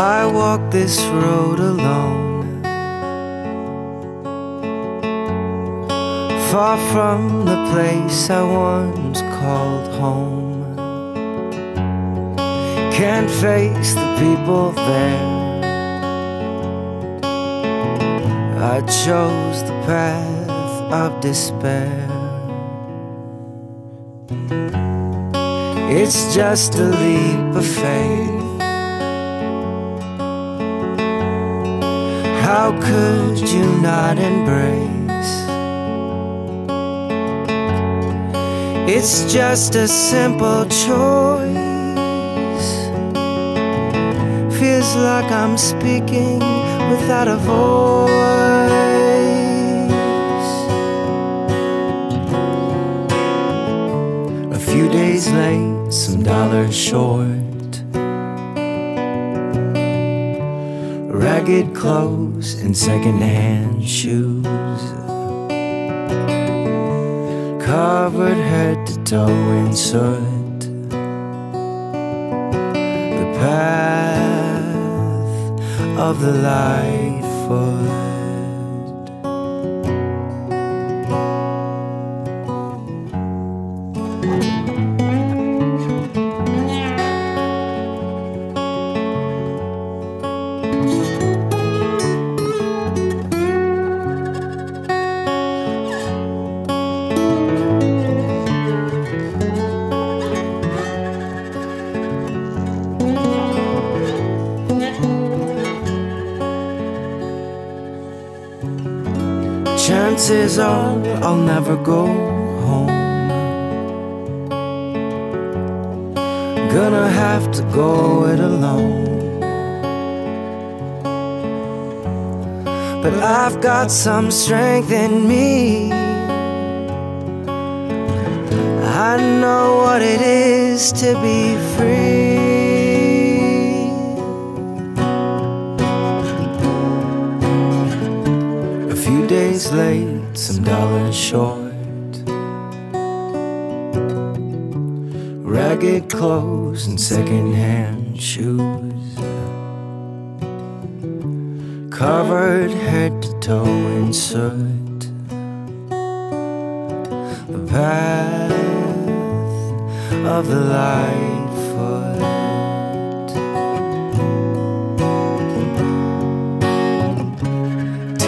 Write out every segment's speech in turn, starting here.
I walk this road alone. Far from the place I once called home. Can't face the people there. I chose the path of despair. It's just a leap of faith. How could you not embrace? It's just a simple choice. Feels like I'm speaking without a voice. Ragged clothes and secondhand shoes covered head to toe in soot. The path of the light foot. Chances are I'll never go home. Gonna have to go it alone. But I've got some strength in me. I know what it is to be free. Days late, some dollars short. Ragged clothes and secondhand shoes. Covered head to toe in soot. The path of the light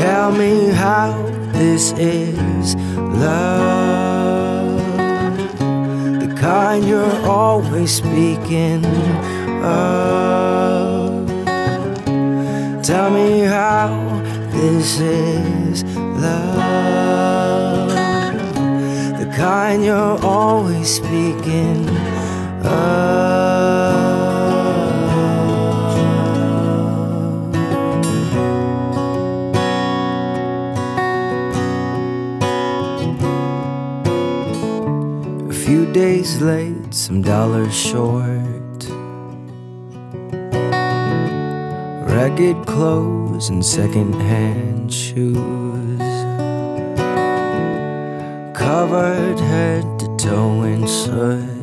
Tell me how this is love. The kind you're always speaking of. Tell me how this is love. The kind you're always speaking of. Few days late, some dollars short. Ragged clothes and secondhand shoes. Covered head to toe in soot.